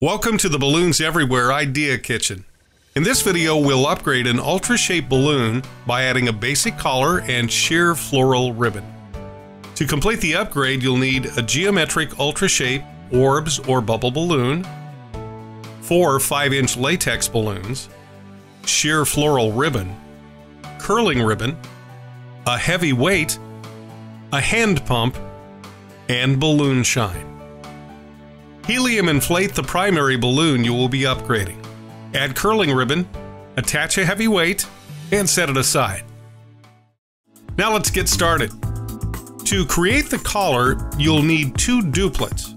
Welcome to the Balloons Everywhere Idea Kitchen. In this video, we'll upgrade an ultra-shaped balloon by adding a basic collar and sheer floral ribbon. To complete the upgrade, you'll need a geometric UltraShape Orbz or bubble balloon, four 5-inch latex balloons, sheer floral ribbon, curling ribbon, a heavy weight, a hand pump, and balloon shine. Helium inflate the primary balloon you will be upgrading. Add curling ribbon, attach a heavy weight, and set it aside. Now let's get started. To create the collar, you'll need two duplets.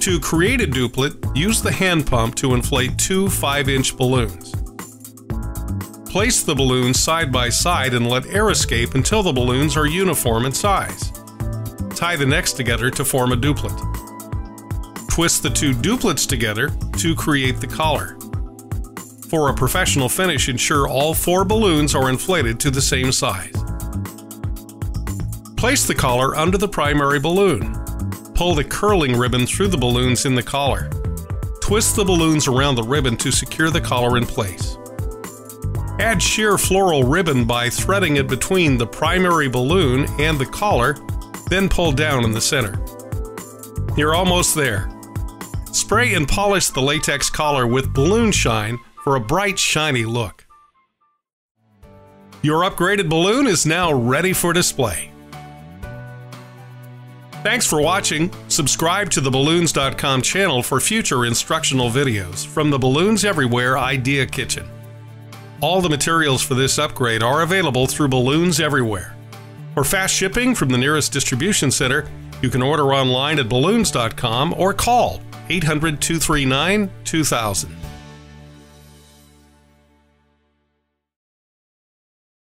To create a duplet, use the hand pump to inflate two 5-inch balloons. Place the balloons side by side and let air escape until the balloons are uniform in size. Tie the necks together to form a duplet. Twist the two duplets together to create the collar. For a professional finish, ensure all four balloons are inflated to the same size. Place the collar under the primary balloon. Pull the curling ribbon through the balloons in the collar. Twist the balloons around the ribbon to secure the collar in place. Add sheer floral ribbon by threading it between the primary balloon and the collar, then pull down in the center. You're almost there. Spray and polish the latex collar with balloon shine for a bright, shiny look. Your upgraded balloon is now ready for display. Thanks for watching. Subscribe to the Balloons.com channel for future instructional videos from the Balloons Everywhere Idea Kitchen. All the materials for this upgrade are available through Balloons Everywhere. For fast shipping from the nearest distribution center, you can order online at balloons.com or call 800 239 2000.